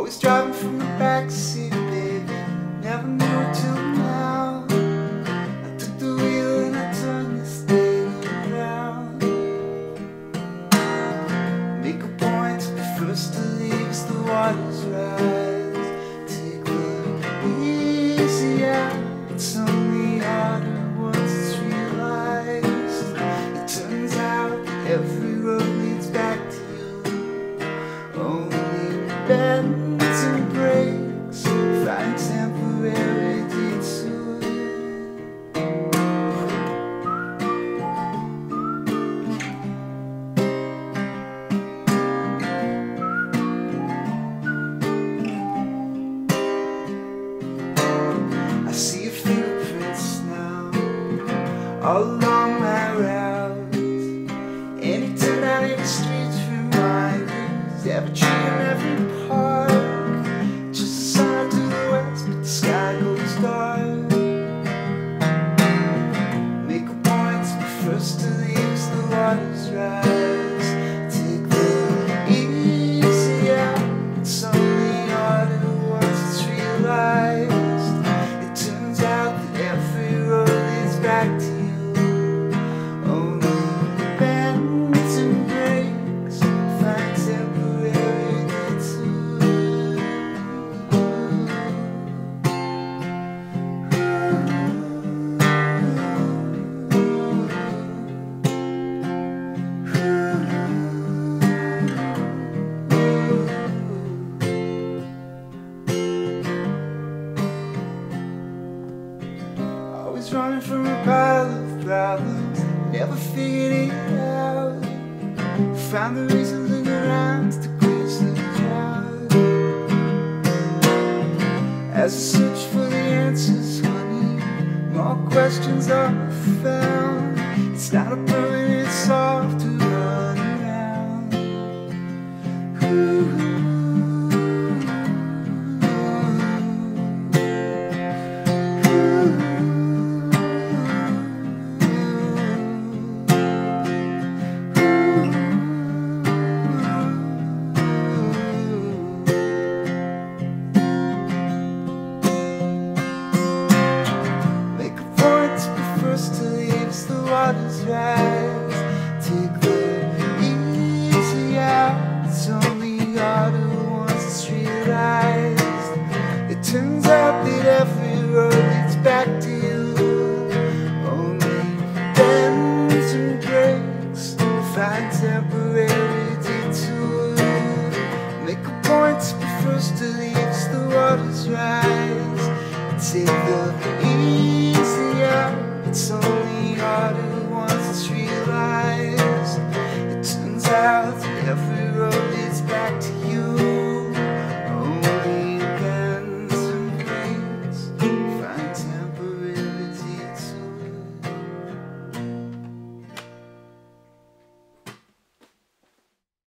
Always driving from the backseat, baby. Never knew it till now. I took the wheel and I turned this thing around. Make a point to be first to leave as the waters rise. Take the easy out. It's only harder once it's realized. It turns out every road leads back to you. Only bend. Along my route. Any turn out in the streets reminders, every tree in every park. Just a sun to the west, but the sky goes dark. Make a point be first to leave the waters rise. Running from a pile of problems, never figured it out. Found the reasons in the rhymes to quench the drought. As I search for the answers, honey, more questions are found. It's not a permanent to as the waters rise. Take the easy out. It's only harder once it's realized. It turns out that every road leads back to you. Only bends and breaks find temporary detour. Make a point to be first to leave the waters rise. Take the